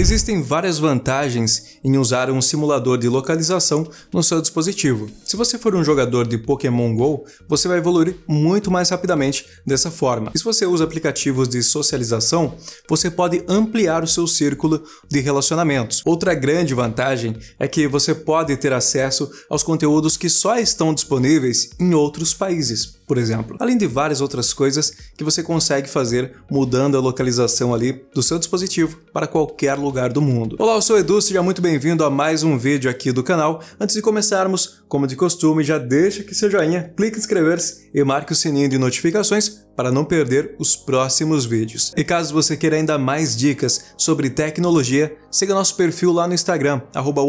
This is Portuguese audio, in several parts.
Existem várias vantagens em usar um simulador de localização no seu dispositivo. Se você for um jogador de Pokémon GO, você vai evoluir muito mais rapidamente dessa forma. E se você usa aplicativos de socialização, você pode ampliar o seu círculo de relacionamentos. Outra grande vantagem é que você pode ter acesso aos conteúdos que só estão disponíveis em outros países por exemplo. Além de várias outras coisas que você consegue fazer mudando a localização ali do seu dispositivo para qualquer lugar do mundo. Olá, eu sou Edu, seja muito bem-vindo a mais um vídeo aqui do canal. Antes de começarmos, como de costume, já deixa aqui seu joinha, clique em inscrever-se e marque o sininho de notificações para não perder os próximos vídeos. E caso você queira ainda mais dicas sobre tecnologia, siga nosso perfil lá no Instagram, arroba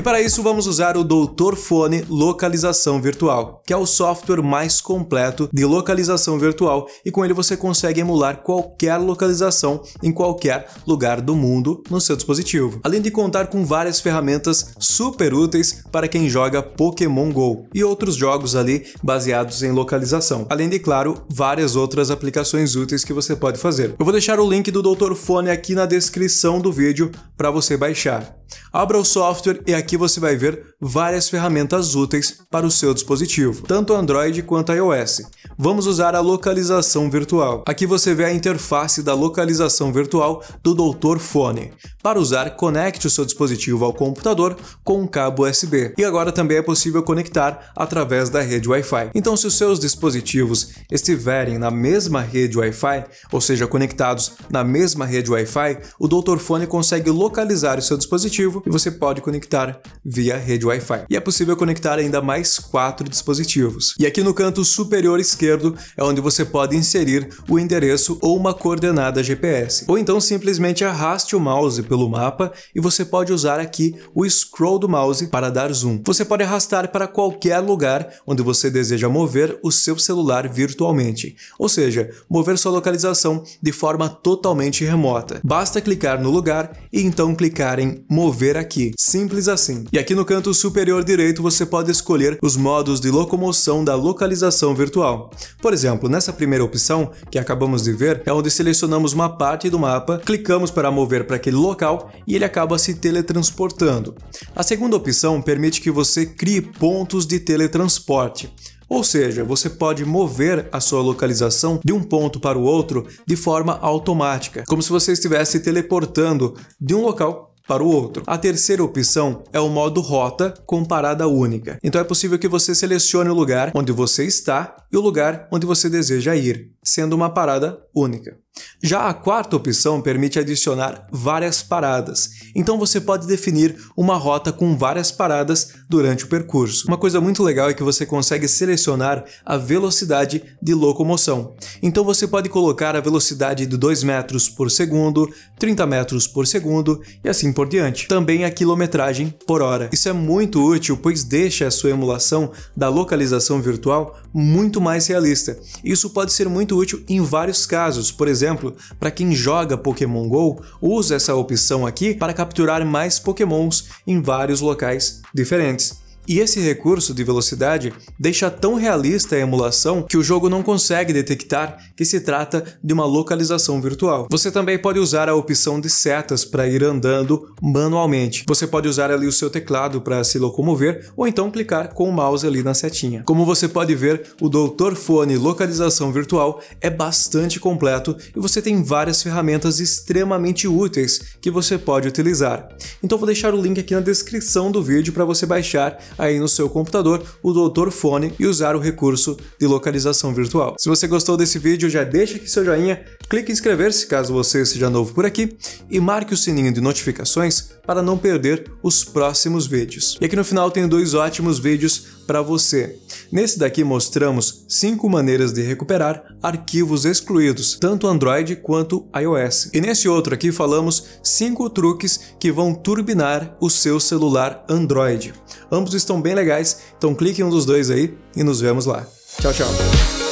e para isso vamos usar o Doutor Fone Localização Virtual, que é o software mais completo de localização virtual e com ele você consegue emular qualquer localização em qualquer lugar do mundo no seu dispositivo. Além de contar com várias ferramentas super úteis para quem joga Pokémon GO e outros jogos ali baseados em localização. Além de, claro, várias outras aplicações úteis que você pode fazer. Eu vou deixar o link do Doutor Fone aqui na descrição do vídeo para você baixar. Abra o software e aqui você vai ver várias ferramentas úteis para o seu dispositivo, tanto Android quanto iOS. Vamos usar a localização virtual. Aqui você vê a interface da localização virtual do Doutor Fone. Para usar, conecte o seu dispositivo ao computador com um cabo USB. E agora também é possível conectar através da rede Wi-Fi. Então, se os seus dispositivos estiverem na mesma rede Wi-Fi, ou seja, conectados na mesma rede Wi-Fi, o Doutor Fone consegue localizar o seu dispositivo e você pode conectar via rede Wi-Fi. E é possível conectar ainda mais quatro dispositivos. E aqui no canto superior esquerdo é onde você pode inserir o endereço ou uma coordenada GPS. Ou então simplesmente arraste o mouse pelo mapa e você pode usar aqui o scroll do mouse para dar zoom. Você pode arrastar para qualquer lugar onde você deseja mover o seu celular virtualmente, ou seja, mover sua localização de forma totalmente remota. Basta clicar no lugar e então clicar em mover aqui. Simples assim. E aqui no canto superior direito você pode escolher os modos de locomoção da localização virtual. Por exemplo, nessa primeira opção que acabamos de ver, é onde selecionamos uma parte do mapa, clicamos para mover para aquele local e ele acaba se teletransportando. A segunda opção permite que você crie pontos de teletransporte. Ou seja, você pode mover a sua localização de um ponto para o outro de forma automática, como se você estivesse teleportando de um local para o outro. A terceira opção é o modo rota com parada única. Então é possível que você selecione o lugar onde você está e o lugar onde você deseja ir, sendo uma parada única. Já a quarta opção permite adicionar várias paradas, então você pode definir uma rota com várias paradas durante o percurso. Uma coisa muito legal é que você consegue selecionar a velocidade de locomoção. Então você pode colocar a velocidade de 2 metros por segundo, 30 metros por segundo e assim por diante. Também a quilometragem por hora. Isso é muito útil, pois deixa a sua emulação da localização virtual muito mais realista. Isso pode ser muito útil em vários casos, por exemplo, para quem joga Pokémon GO, usa essa opção aqui para capturar mais Pokémons em vários locais diferentes. E esse recurso de velocidade deixa tão realista a emulação que o jogo não consegue detectar que se trata de uma localização virtual. Você também pode usar a opção de setas para ir andando manualmente. Você pode usar ali o seu teclado para se locomover ou então clicar com o mouse ali na setinha. Como você pode ver, o Doutor Fone Localização Virtual é bastante completo e você tem várias ferramentas extremamente úteis que você pode utilizar. Então vou deixar o link aqui na descrição do vídeo para você baixar aí no seu computador o Doutor Fone e usar o recurso de localização virtual. Se você gostou desse vídeo, já deixa aqui seu joinha, clique em inscrever-se caso você seja novo por aqui e marque o sininho de notificações para não perder os próximos vídeos. E aqui no final tem dois ótimos vídeos para você. Nesse daqui mostramos 5 maneiras de recuperar arquivos excluídos, tanto Android quanto iOS. E nesse outro aqui falamos 5 truques que vão turbinar o seu celular Android. Ambos estão bem legais, então clique em um dos dois aí e nos vemos lá. Tchau, tchau!